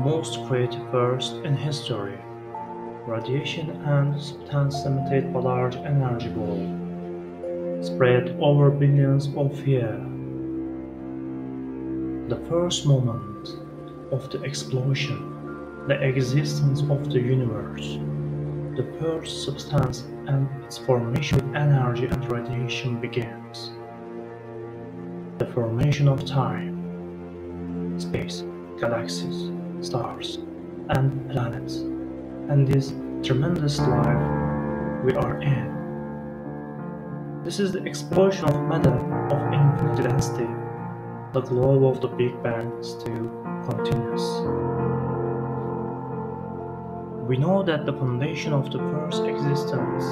most creative burst in history. Radiation and substance emitted by large energy ball spread over billions of years. The first moment of the explosion, the existence of the universe, the first substance and its formation with energy and radiation begins. The formation of time, space, galaxies, stars, and planets, and this tremendous life we are in. This is the explosion of matter of infinite density. The glow of the Big Bang still continues. We know that the foundation of the first existence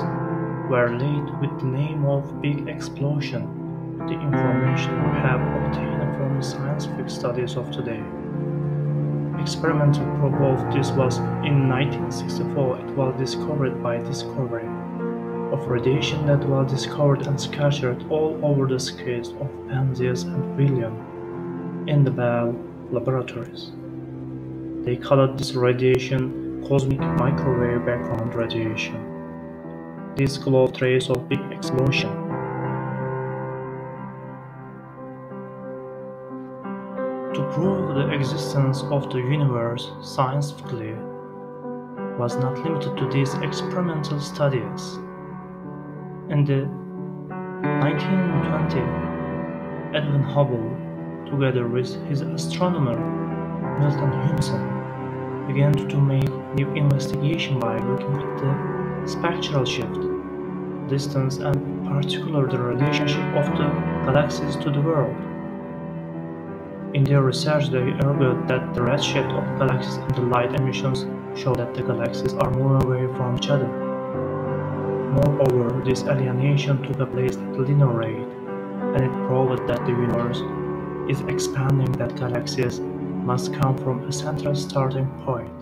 were laid with the name of Big Explosion, the information we have obtained from scientific studies of today. Experimental proof of this was in 1964 it was discovered by discovery of radiation that was discovered and scattered all over the scales of Penzias and William in the Bell laboratories. They called this radiation cosmic microwave background radiation. This glow trace of big explosion. The existence of the universe scientifically was not limited to these experimental studies. In the 1920, Edwin Hubble, together with his astronomer Milton Humason, began to make new investigation by looking at the spectral shift, distance, and particularly the relationship of the galaxies to the world. In their research, they argued that the redshift of galaxies and the light emissions show that the galaxies are moving away from each other. Moreover, this alienation took place at a linear rate, and it proved that the universe is expanding that galaxies must come from a central starting point.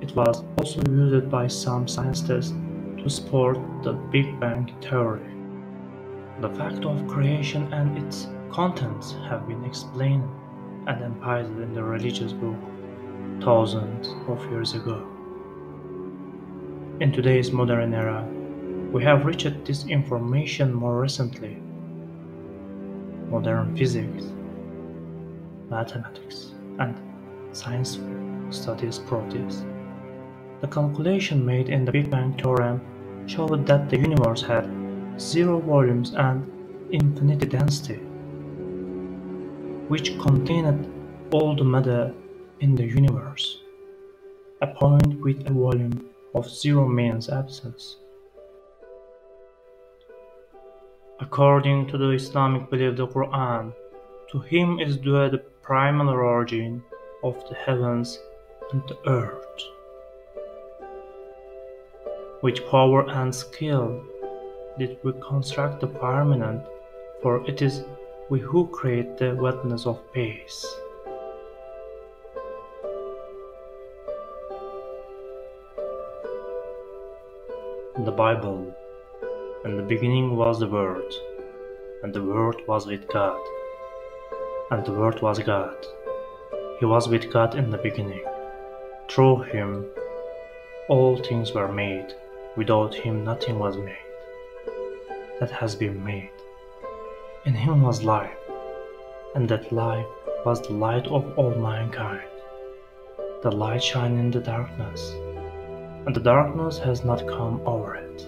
It was also used by some scientists to support the Big Bang theory. The fact of creation and its contents have been explained and emphasized in the religious book thousands of years ago. In today's modern era, we have reached this information more recently. Modern physics, mathematics, and science studies prove this. The calculation made in the Big Bang theorem showed that the universe had zero volumes and infinite density, which contained all the matter in the universe. A point with a volume of zero means absence. According to the Islamic belief, of the Quran, to him is due the primal origin of the heavens and the earth. With power and skill did we construct the firmament, for it is we who create the witness of peace. In the Bible In the beginning was the Word, and the Word was with God, and the Word was God. He was with God in the beginning. Through him all things were made, without him nothing was made that has been made. In him was life, and that life was the light of all mankind. The light shines in the darkness, and the darkness has not come over it.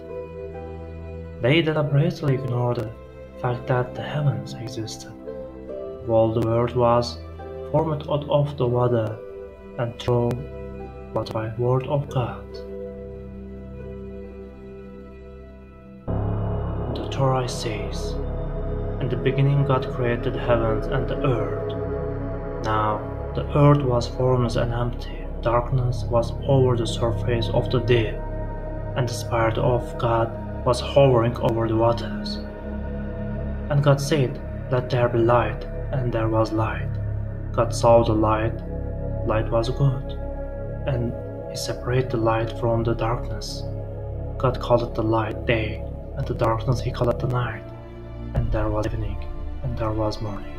They deliberately ignored the fact that the heavens existed, while the world was formed out of the water and through but by word of God. The Torah says, In the beginning God created the heavens and the earth. Now the earth was formless and empty, darkness was over the surface of the deep, and the Spirit of God was hovering over the waters. And God said, Let there be light, and there was light. God saw the light, light was good, and he separated the light from the darkness. God called it the light day, and the darkness he called it the night. And there was evening, and there was morning.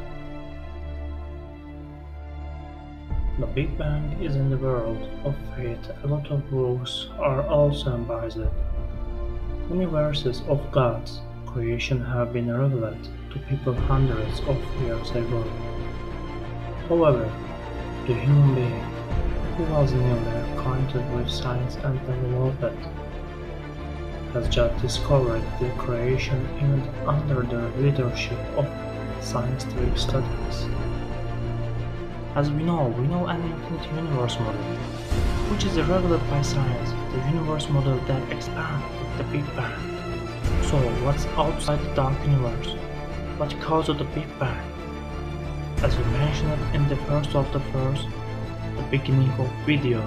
The Big Bang is in the world of faith a lot of books are also embodied. Universes of God's creation have been revealed to people hundreds of years ago. However, the human being who was newly acquainted with science and development has just discovered the creation even under the leadership of scientific studies. As we know, we know an infinite universe model, which is revealed by science, the universe model that expands with the Big Bang. So, what's outside the dark universe? What caused the Big Bang? As we mentioned in the first of the first, the beginning of video.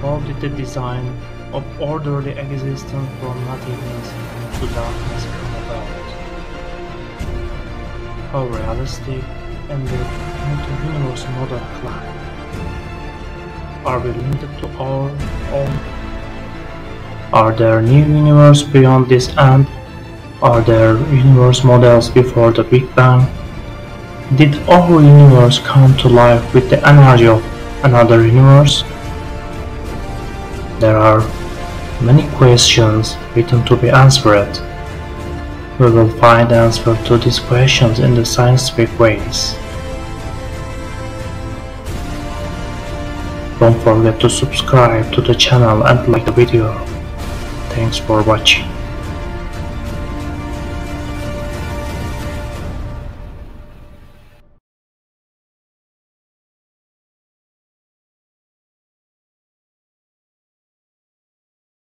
How did the design of orderly existence from nothingness to darkness come about? How realistic and the multi-universe model climb. Are we limited to our own? Are there new universes beyond this end? are there universe models before the Big Bang? Did our universe come to life with the energy of another universe? There are many questions waiting to be answered. We will find answers to these questions in the scientific ways. Don't forget to subscribe to the channel and like the video. Thanks for watching.